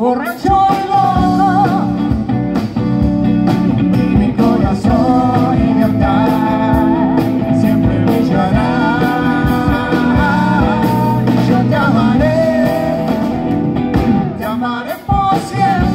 borracho y loco y mi corazón idiota siempre brillará. Yo te amaré te amaré por siempre.